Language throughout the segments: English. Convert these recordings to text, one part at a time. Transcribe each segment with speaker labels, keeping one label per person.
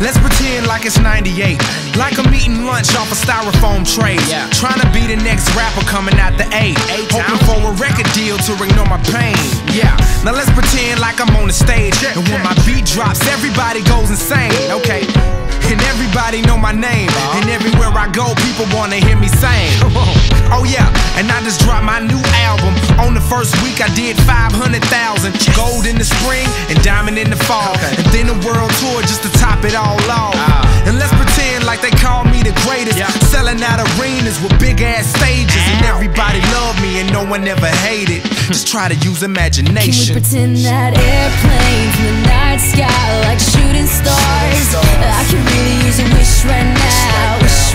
Speaker 1: Let's pretend like it's 98. Like I'm eating lunch off a styrofoam tray.
Speaker 2: Yeah.
Speaker 1: Trying to be the next rapper coming out the A. Hoping for a record deal to ignore my pain. Yeah, now let's pretend like I'm on the stage. And when my beat drops, everybody goes insane. Okay. And everybody know my name. And everywhere I go, people wanna hear me sing. Oh yeah, and I just dropped my new album. On the first week, I did 500,000. Gold in the spring and diamond in the fall. And then a world tour just to top it all off. Ah. And let's pretend like they call me the greatest. Selling out arenas with big ass stages. And everybody love me and no one ever hated. Hmm. Just try to use imagination.
Speaker 3: Can we pretend that airplanes in the night sky like shooting stars? I could really use a wish right now, wish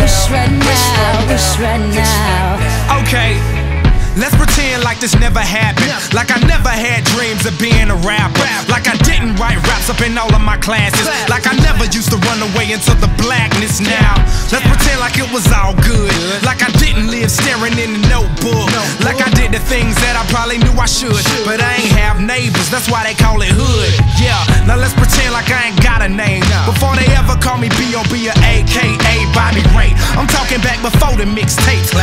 Speaker 3: wish right now, wish right now.
Speaker 1: Okay. Let's pretend like this never happened. Like I never had dreams of being a rapper. Like I didn't write raps up in all of my classes. Like I never used to run away into the blackness now. Let's pretend like it was all good. Like I didn't live staring in the notebook. Like I did the things that I probably knew I should. But I ain't have neighbors, that's why they call it hood. Yeah, now let's pretend like I ain't got a name. Before they ever call me B.O.B. or AKA Bobby Ray. I'm talking back before the mixtapes.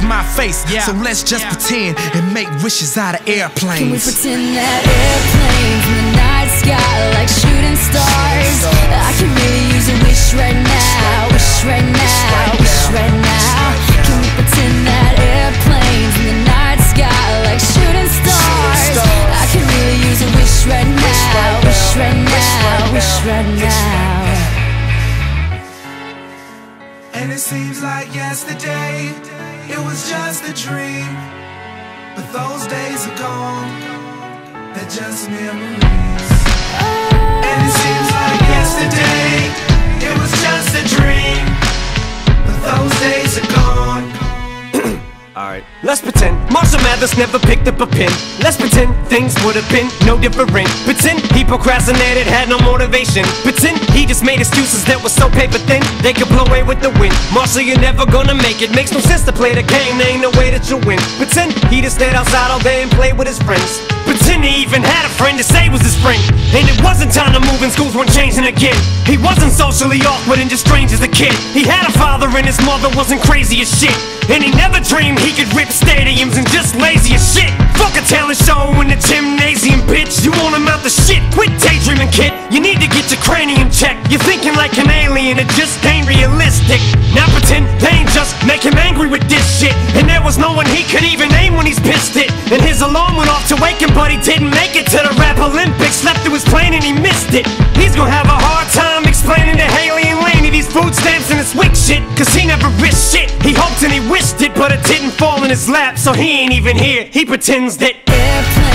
Speaker 1: Ever my face. So let's just pretend and make wishes out of airplanes.
Speaker 3: Can we pretend that airplanes in the night sky like shooting stars? I could really use a wish right now, wish right now, wish right now. Can we pretend that airplanes in the night sky like shooting stars? I could really use a wish right now, wish right now, wish right now.
Speaker 4: And it seems like yesterday it was just a dream. But those days are gone, they're just memories. And it seems like yesterday
Speaker 2: Mathers never picked up a pen. Let's pretend things would have been no different. Pretend he procrastinated, had no motivation. Pretend he just made excuses that were so paper thin they could blow away with the wind. Marshall, you're never gonna make it. Makes no sense to play the game, there ain't no way that you'll win. Pretend he just stayed outside all day and played with his friends. He even had a friend to say was his friend. And it wasn't time to move and schools weren't changing again. He wasn't socially awkward and just strange as a kid. He had a father and his mother wasn't crazy as shit. And he never dreamed he could rip stadiums and just lazy as shit. Fuck a talent show in the gymnasium, this shit. And there was no one he could even name when he's pissed it. And his alarm went off to wake him, but he didn't make it to the rap Olympics. Slept through his plane and he missed it. He's gonna have a hard time explaining to Hailie and Lainie these food stamps and this WIC shit. Cause he never risked shit. He hoped and he wished it, but it didn't fall in his lap. So he ain't even here. He pretends that
Speaker 3: Airplanes